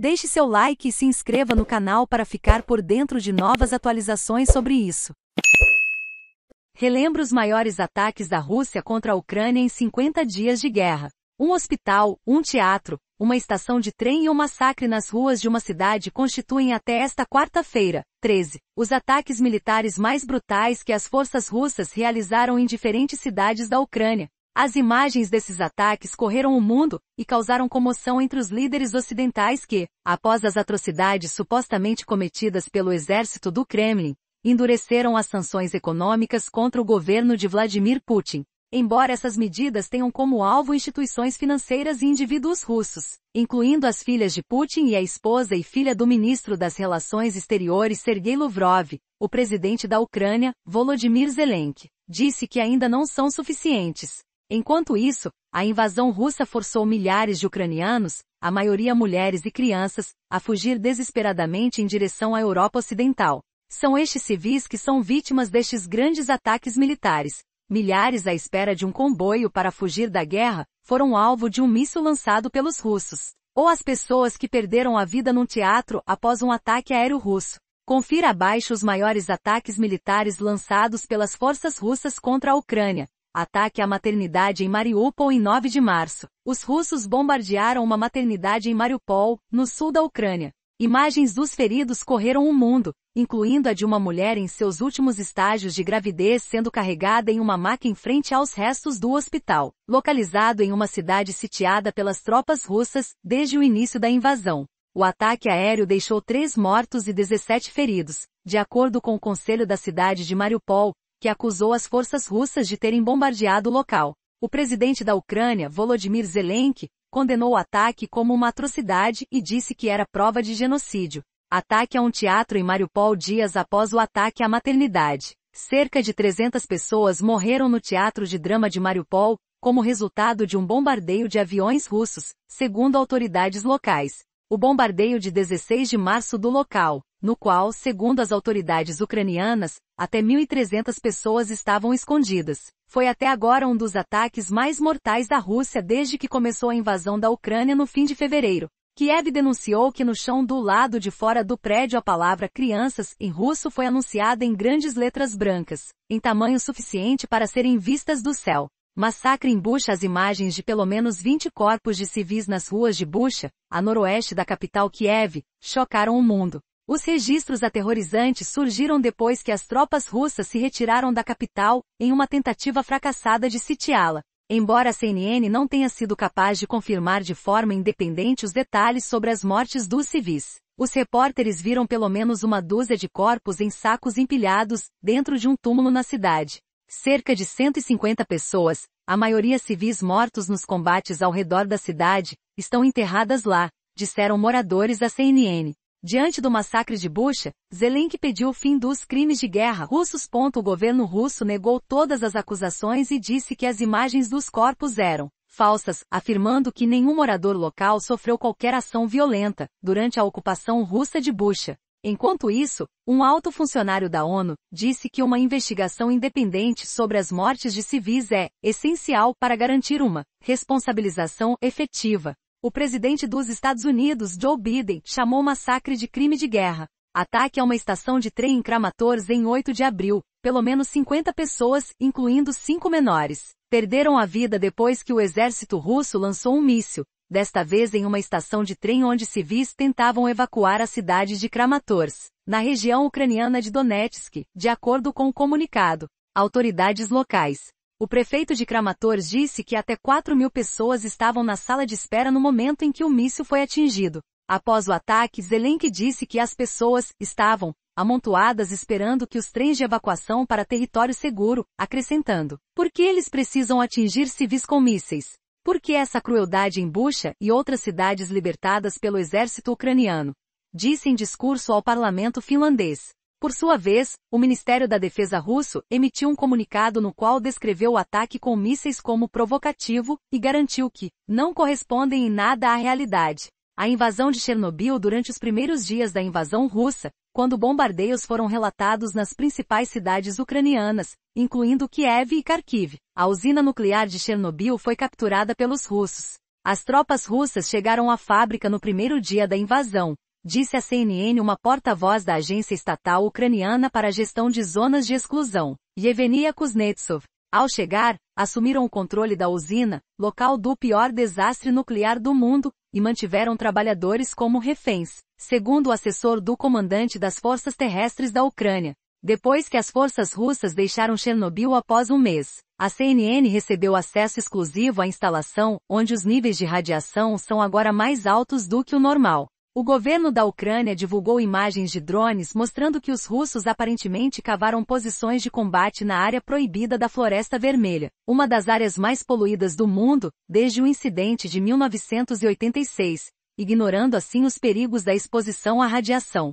Deixe seu like e se inscreva no canal para ficar por dentro de novas atualizações sobre isso. Relembra os maiores ataques da Rússia contra a Ucrânia em 50 dias de guerra. Um hospital, um teatro, uma estação de trem e um massacre nas ruas de uma cidade constituem até esta quarta-feira, 13, os ataques militares mais brutais que as forças russas realizaram em diferentes cidades da Ucrânia. As imagens desses ataques correram o mundo e causaram comoção entre os líderes ocidentais que, após as atrocidades supostamente cometidas pelo exército do Kremlin, endureceram as sanções econômicas contra o governo de Vladimir Putin. Embora essas medidas tenham como alvo instituições financeiras e indivíduos russos, incluindo as filhas de Putin e a esposa e filha do ministro das Relações Exteriores Sergei Lavrov, o presidente da Ucrânia, Volodymyr Zelensky, disse que ainda não são suficientes. Enquanto isso, a invasão russa forçou milhares de ucranianos, a maioria mulheres e crianças, a fugir desesperadamente em direção à Europa Ocidental. São estes civis que são vítimas destes grandes ataques militares. Milhares à espera de um comboio para fugir da guerra, foram alvo de um míssil lançado pelos russos. Ou as pessoas que perderam a vida num teatro após um ataque aéreo russo. Confira abaixo os maiores ataques militares lançados pelas forças russas contra a Ucrânia. Ataque à maternidade em Mariupol em 9 de março. Os russos bombardearam uma maternidade em Mariupol, no sul da Ucrânia. Imagens dos feridos correram o mundo, incluindo a de uma mulher em seus últimos estágios de gravidez sendo carregada em uma maca em frente aos restos do hospital, localizado em uma cidade sitiada pelas tropas russas desde o início da invasão. O ataque aéreo deixou três mortos e 17 feridos, de acordo com o conselho da cidade de Mariupol, que acusou as forças russas de terem bombardeado o local. O presidente da Ucrânia, Volodymyr Zelensky, condenou o ataque como uma atrocidade e disse que era prova de genocídio. Ataque a um teatro em Mariupol dias após o ataque à maternidade. Cerca de 300 pessoas morreram no teatro de drama de Mariupol, como resultado de um bombardeio de aviões russos, segundo autoridades locais. O bombardeio de 16 de março do local, no qual, segundo as autoridades ucranianas, até 1.300 pessoas estavam escondidas. Foi até agora um dos ataques mais mortais da Rússia desde que começou a invasão da Ucrânia no fim de fevereiro. Kiev denunciou que no chão do lado de fora do prédio a palavra crianças em russo foi anunciada em grandes letras brancas, em tamanho suficiente para serem vistas do céu. Massacre em Bucha as imagens de pelo menos 20 corpos de civis nas ruas de Bucha, a noroeste da capital Kiev, chocaram o mundo. Os registros aterrorizantes surgiram depois que as tropas russas se retiraram da capital, em uma tentativa fracassada de sitiá-la. Embora a CNN não tenha sido capaz de confirmar de forma independente os detalhes sobre as mortes dos civis, os repórteres viram pelo menos uma dúzia de corpos em sacos empilhados, dentro de um túmulo na cidade. Cerca de 150 pessoas, a maioria civis mortos nos combates ao redor da cidade, estão enterradas lá, disseram moradores da CNN. Diante do massacre de Bucha, Zelensky pediu o fim dos crimes de guerra russos. O governo russo negou todas as acusações e disse que as imagens dos corpos eram falsas, afirmando que nenhum morador local sofreu qualquer ação violenta durante a ocupação russa de Bucha. Enquanto isso, um alto funcionário da ONU disse que uma investigação independente sobre as mortes de civis é essencial para garantir uma responsabilização efetiva. O presidente dos Estados Unidos, Joe Biden, chamou massacre de crime de guerra. Ataque a uma estação de trem em Kramatorsk em 8 de abril. Pelo menos 50 pessoas, incluindo cinco menores, perderam a vida depois que o exército russo lançou um míssil, desta vez em uma estação de trem onde civis tentavam evacuar a cidade de Kramatorsk, na região ucraniana de Donetsk, de acordo com o comunicado. Autoridades locais o prefeito de Kramatorsk disse que até 4 mil pessoas estavam na sala de espera no momento em que o míssil foi atingido. Após o ataque, Zelensky disse que as pessoas estavam amontoadas esperando que os trens de evacuação para território seguro, acrescentando: por que eles precisam atingir civis com mísseis? Por que essa crueldade em Bucha e outras cidades libertadas pelo exército ucraniano? Disse em discurso ao parlamento finlandês. Por sua vez, o Ministério da Defesa russo emitiu um comunicado no qual descreveu o ataque com mísseis como provocativo e garantiu que não correspondem em nada à realidade. A invasão de Chernobyl durante os primeiros dias da invasão russa, quando bombardeios foram relatados nas principais cidades ucranianas, incluindo Kiev e Kharkiv. A usina nuclear de Chernobyl foi capturada pelos russos. As tropas russas chegaram à fábrica no primeiro dia da invasão, disse a CNN uma porta-voz da agência estatal ucraniana para a gestão de zonas de exclusão, Yevgenia Kuznetsov. Ao chegar, assumiram o controle da usina, local do pior desastre nuclear do mundo, e mantiveram trabalhadores como reféns, segundo o assessor do comandante das forças terrestres da Ucrânia. Depois que as forças russas deixaram Chernobyl após um mês, a CNN recebeu acesso exclusivo à instalação, onde os níveis de radiação são agora mais altos do que o normal. O governo da Ucrânia divulgou imagens de drones mostrando que os russos aparentemente cavaram posições de combate na área proibida da Floresta Vermelha, uma das áreas mais poluídas do mundo, desde o incidente de 1986, ignorando assim os perigos da exposição à radiação.